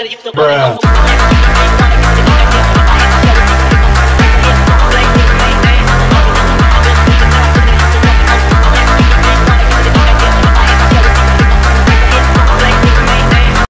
Bruh.